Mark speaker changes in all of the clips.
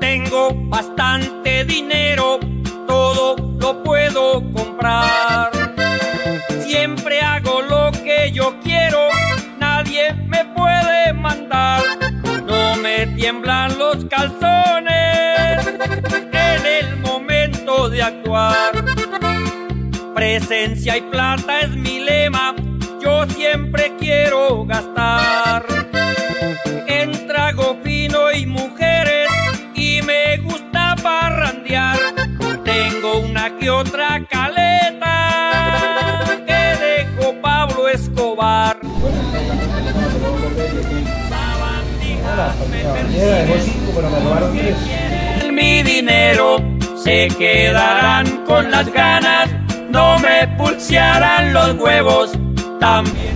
Speaker 1: Tengo
Speaker 2: bastante dinero, todo lo puedo comprar. Siempre hago lo que yo quiero, nadie me puede mandar. No me tiemblan los calzones actuar. Presencia y plata es mi lema, yo siempre quiero gastar. En trago fino y mujeres y me gusta parrandear. Tengo una que otra caleta que dejó Pablo Escobar. Me persiguen quieren mi dinero, se quedarán con las ganas, no me pulsearán los huevos, también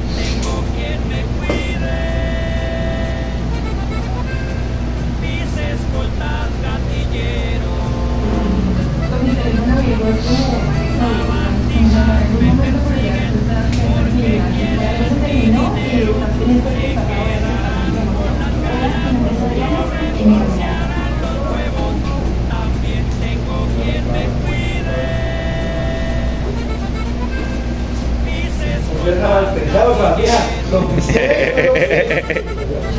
Speaker 2: escoltas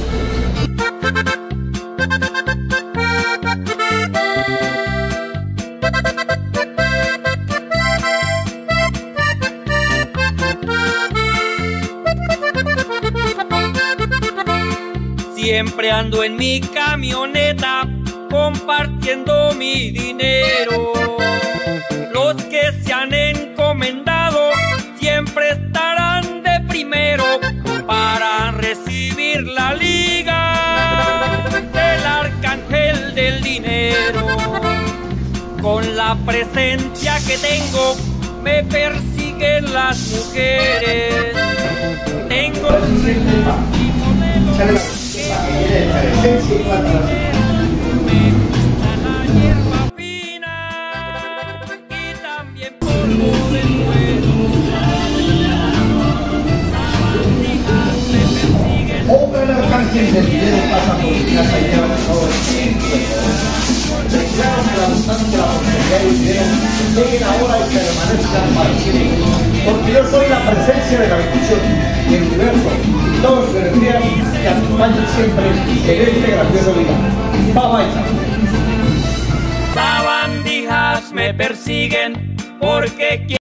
Speaker 2: Siempre ando en mi camioneta compartiendo mi dinero. Primero para recibir la liga del arcángel del dinero. Con la presencia que tengo me persiguen las mujeres. Tengo y modelos que
Speaker 3: el arcángel del dinero pasa por mi casa y lleva todo el que la abundancia, la prosperidad y dinero lleguen ahora y permanezcan para siempre. Porque yo soy la presencia de la bendición y el universo. y Todas sus energías que acompañan siempre en este grandioso día. Bye bye.
Speaker 2: Sabandijas me persiguen porque